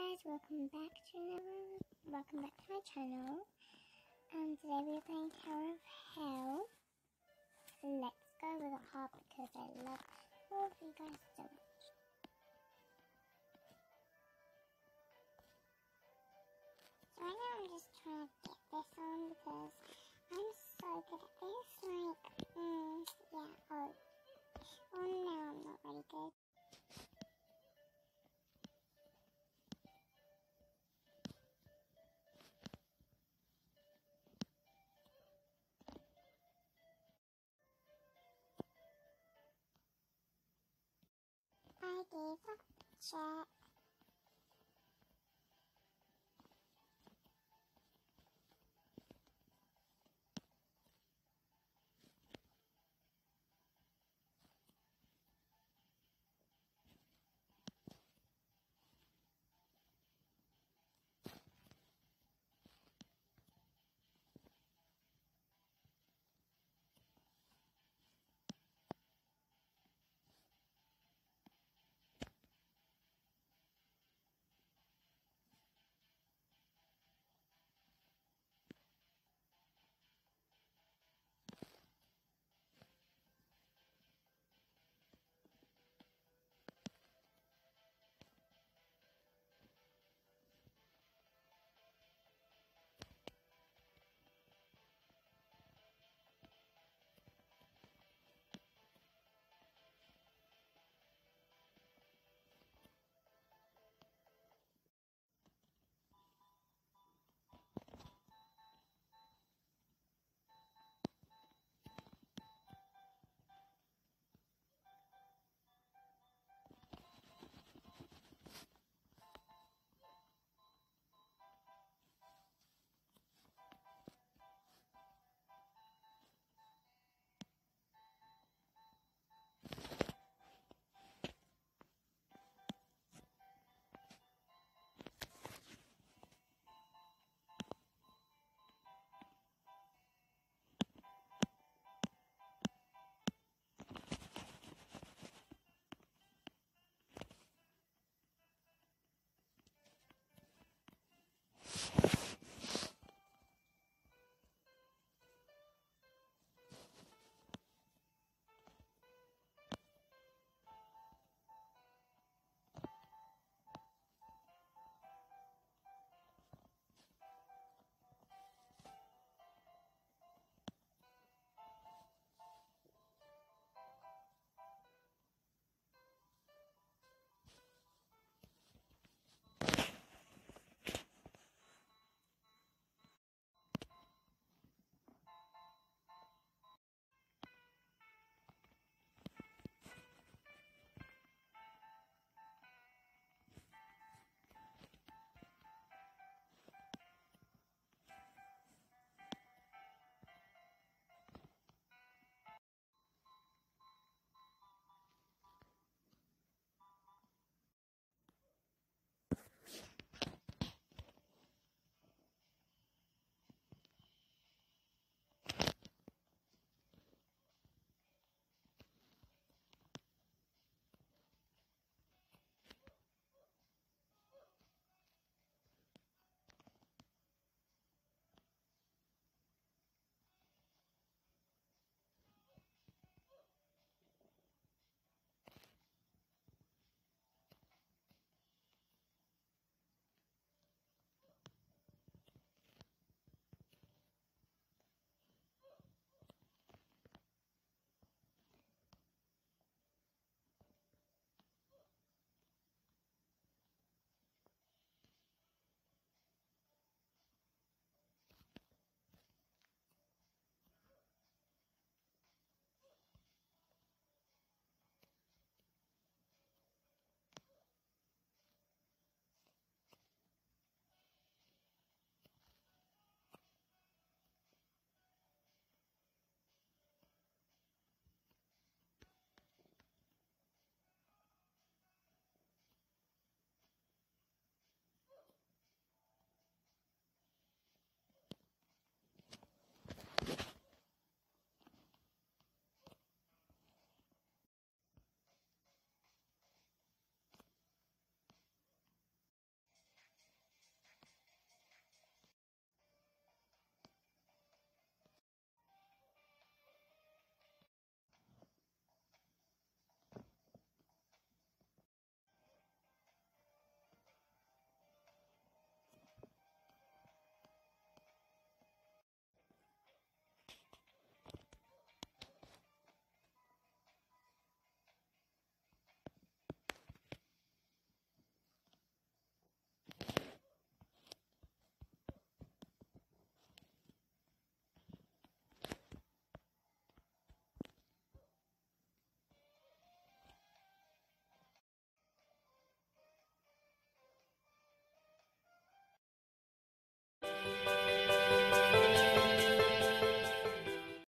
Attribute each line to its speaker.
Speaker 1: guys, welcome back to another, welcome back to my channel. Um, today we're playing Tower of Hell. Let's go with a heart because I love all of you guys so much. So right now I'm just trying to get this on because I'm so good at this. Like, mm, yeah, oh, oh no, I'm not really good. kaca.